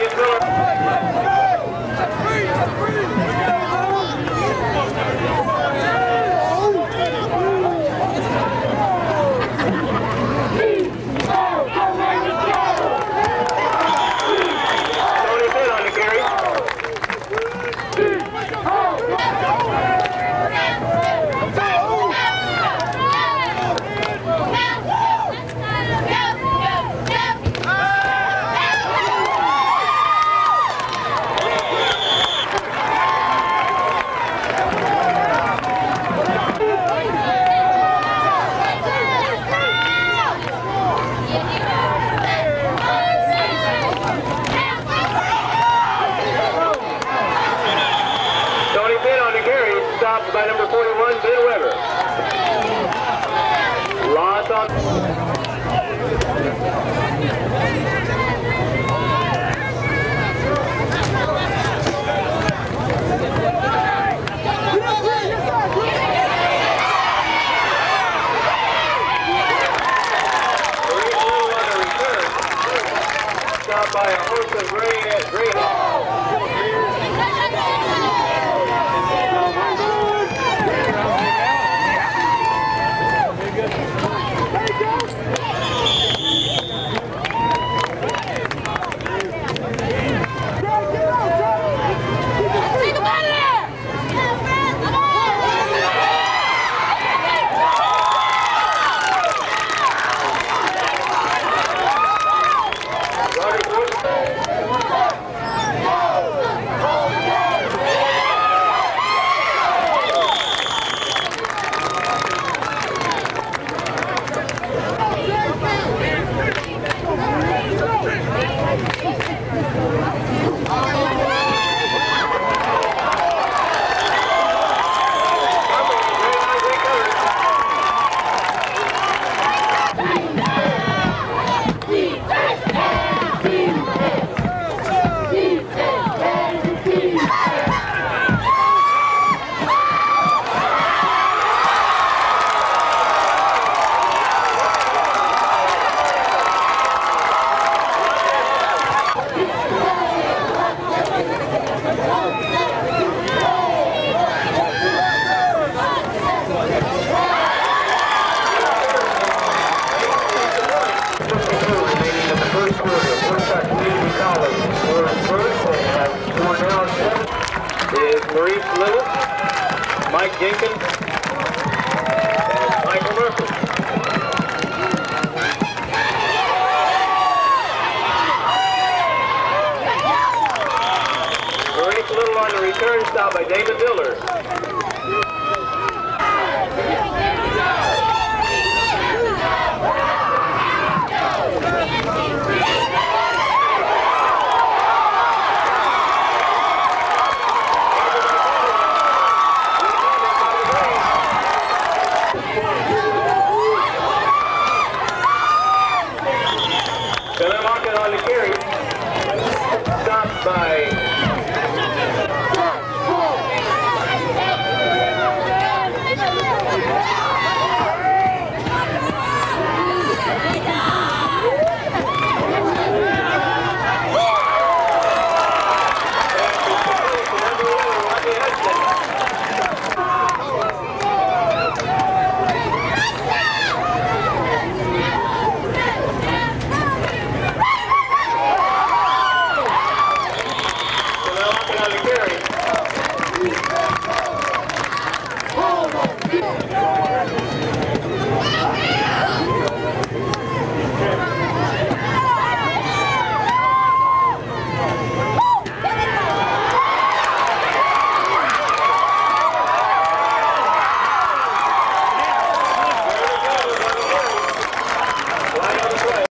David Miller. Tony Pitt on the carry. Tony Pitt on the carry. Stopped by number 41, Ben Weber. Loss on. By a host of Gray, Gray Roger Mike Jenkins, and Michael Murphy. Little on the return stop by David Diller. Philip on the carry. Stopped by on the carry.